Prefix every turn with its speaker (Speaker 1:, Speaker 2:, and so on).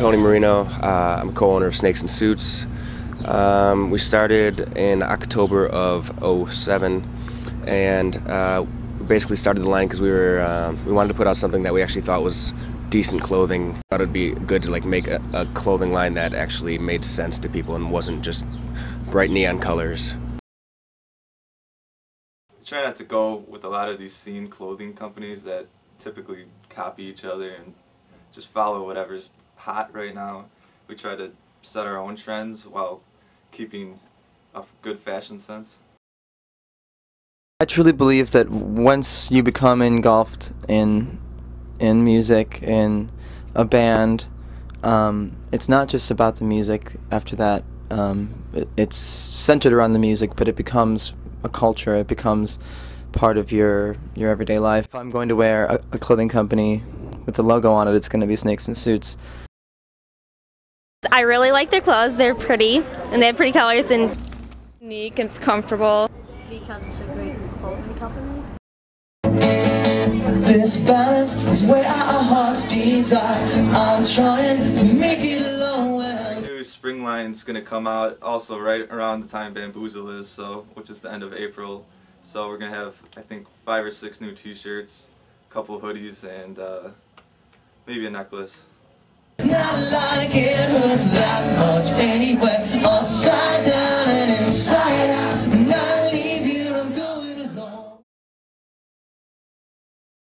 Speaker 1: Tony Marino. Uh, I'm co-owner of Snakes and Suits. Um, we started in October of 07, and uh, basically started the line because we were um, we wanted to put out something that we actually thought was decent clothing. Thought it'd be good to like make a, a clothing line that actually made sense to people and wasn't just bright neon colors.
Speaker 2: I try not to go with a lot of these scene clothing companies that typically copy each other and just follow whatever's hot right now. We try to set our own trends while keeping a good fashion sense.
Speaker 3: I truly believe that once you become engulfed in in music in a band, um, it's not just about the music. After that, um, it, it's centered around the music, but it becomes a culture. It becomes part of your your everyday life. If I'm going to wear a, a clothing company with the logo on it, it's going to be Snakes and Suits.
Speaker 4: I really like their clothes. They're pretty and they have pretty colors and
Speaker 5: unique and it's comfortable.
Speaker 4: because clothing company.
Speaker 6: This balance is where our hearts desire. I'm trying to make it alone.
Speaker 2: New spring line's gonna come out also right around the time Bamboozle is, so which is the end of April. So we're gonna have I think five or six new T-shirts, a couple of hoodies, and uh, maybe a necklace.
Speaker 6: It's not like it hurts that much anyway.